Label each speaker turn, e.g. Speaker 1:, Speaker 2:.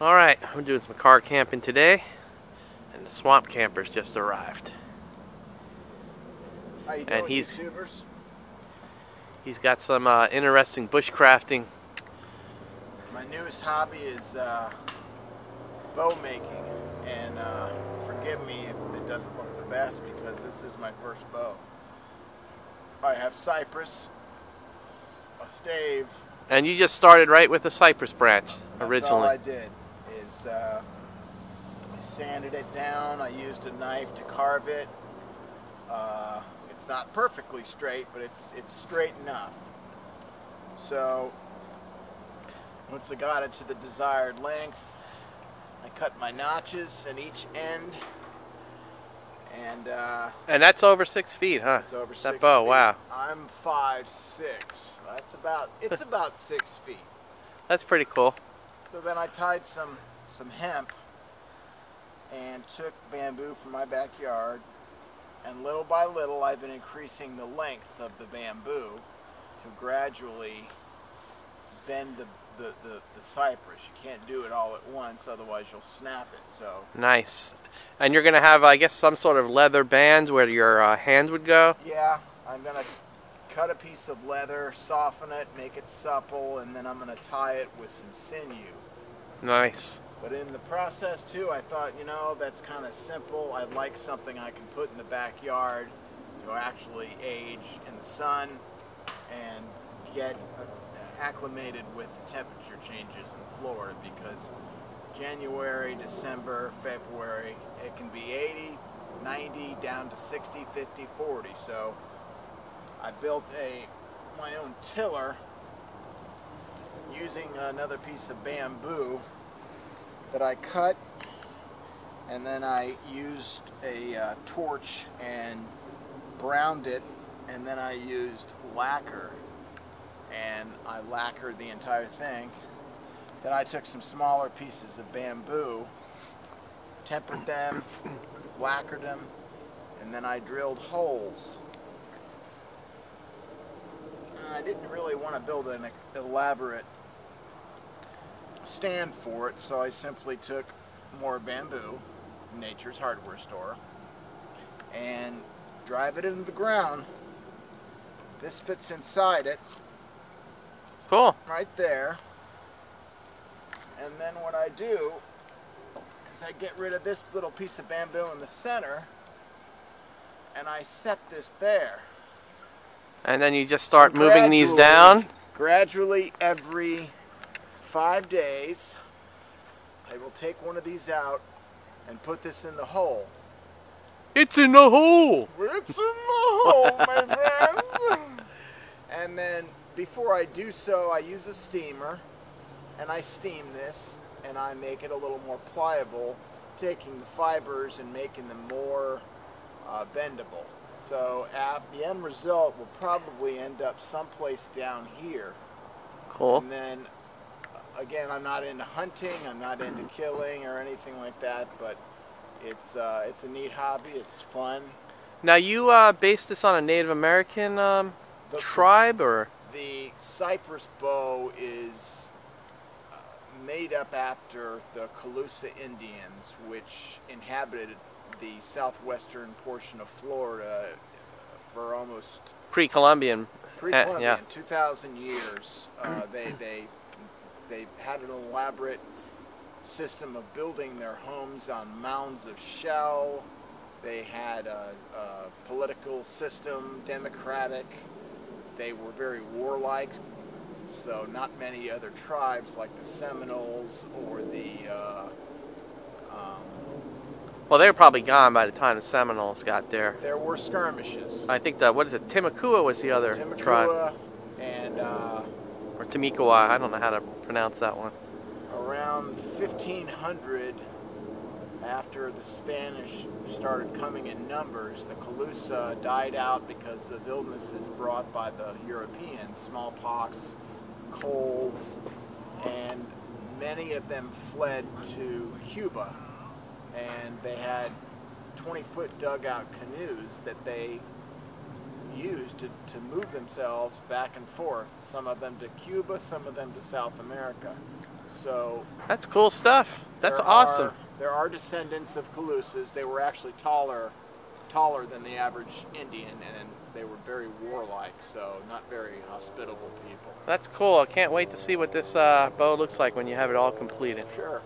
Speaker 1: Alright, I'm doing some car camping today, and the swamp campers just arrived.
Speaker 2: How you
Speaker 1: And
Speaker 2: doing,
Speaker 1: he's-
Speaker 2: YouTubers?
Speaker 1: He's got some uh, interesting bushcrafting.
Speaker 2: My newest hobby is uh, bow making, and uh, forgive me if it doesn't look the best because this is my first bow. I have cypress, a stave.
Speaker 1: And you just started right with the cypress branch
Speaker 2: That's all
Speaker 1: originally.
Speaker 2: I did is uh, I sanded it down. I used a knife to carve it. Uh, it's not perfectly straight, but it's it's straight enough. So once I got it to the desired length, I cut my notches at each end, and uh,
Speaker 1: And that's over six feet, huh?
Speaker 2: it's over
Speaker 1: That
Speaker 2: six
Speaker 1: bow,
Speaker 2: feet.
Speaker 1: wow.
Speaker 2: I'm five six. That's about it's about six feet.
Speaker 1: That's pretty cool.
Speaker 2: So then I tied some some hemp and took bamboo from my backyard and little by little I've been increasing the length of the bamboo to gradually bend the, the, the, the cypress. You can't do it all at once otherwise you'll snap it. So
Speaker 1: Nice. And you're going to have, I guess, some sort of leather bands where your uh, hands would go?
Speaker 2: yeah, I'm gonna cut a piece of leather, soften it, make it supple, and then I'm gonna tie it with some sinew.
Speaker 1: Nice.
Speaker 2: But in the process too, I thought, you know, that's kind of simple. I'd like something I can put in the backyard to actually age in the sun and get acclimated with the temperature changes in Florida because January, December, February, it can be 80, 90, down to 60, 50, 40. So I built a my own tiller using another piece of bamboo that I cut and then I used a uh, torch and browned it and then I used lacquer and I lacquered the entire thing. Then I took some smaller pieces of bamboo, tempered them, lacquered them, and then I drilled holes. Uh, I didn't really want to build an elaborate stand for it, so I simply took more bamboo, nature's hardware store, and drive it into the ground. This fits inside it,
Speaker 1: Cool.
Speaker 2: right there. And then what I do is I get rid of this little piece of bamboo in the center, and I set this there.
Speaker 1: And then you just start moving these down.
Speaker 2: Gradually, every five days, I will take one of these out and put this in the hole.
Speaker 1: It's in the hole.
Speaker 2: It's in the hole, my friends. And then before I do so, I use a steamer and I steam this and I make it a little more pliable, taking the fibers and making them more uh, bendable. So at the end result will probably end up someplace down here.
Speaker 1: Cool.
Speaker 2: And then, again, I'm not into hunting, I'm not into killing or anything like that, but it's uh, it's a neat hobby. It's fun.
Speaker 1: Now, you uh, based this on a Native American um,
Speaker 2: The,
Speaker 1: tribe, or?
Speaker 2: the cypress bow is uh, made up after the Calusa Indians, which inhabited the southwestern portion of Florida for almost
Speaker 1: Pre-Columbian.
Speaker 2: pre-Columbian,
Speaker 1: yeah.
Speaker 2: 2,000 years. Uh, they they they had an elaborate system of building their homes on mounds of shell. They had a, a political system, democratic. They were very warlike. So not many other tribes like the Seminoles or the uh, um,
Speaker 1: Well, they were probably gone by the time the Seminoles got there.
Speaker 2: there were skirmishes.
Speaker 1: I think the what is it? Timucua was the other tribe,
Speaker 2: Timucua and uh,
Speaker 1: Temecula. I don't know how to pronounce that one.
Speaker 2: around 1500 after the Spanish started coming in numbers, the Calusa died out because of illnesses brought by the Europeans, smallpox, colds, and many of them fled to Cuba. And they had 20 foot dugout canoes that they used to, to move themselves back and forth, some of them to Cuba, some of them to South America. So
Speaker 1: That's cool stuff. That's awesome.
Speaker 2: Are, there are descendants of Calusas. They were actually taller, taller than the average Indian, and they were very warlike. So not very hospitable people.
Speaker 1: That's cool. I can't wait to see what this uh, bow looks like when you have it all completed.
Speaker 2: Sure.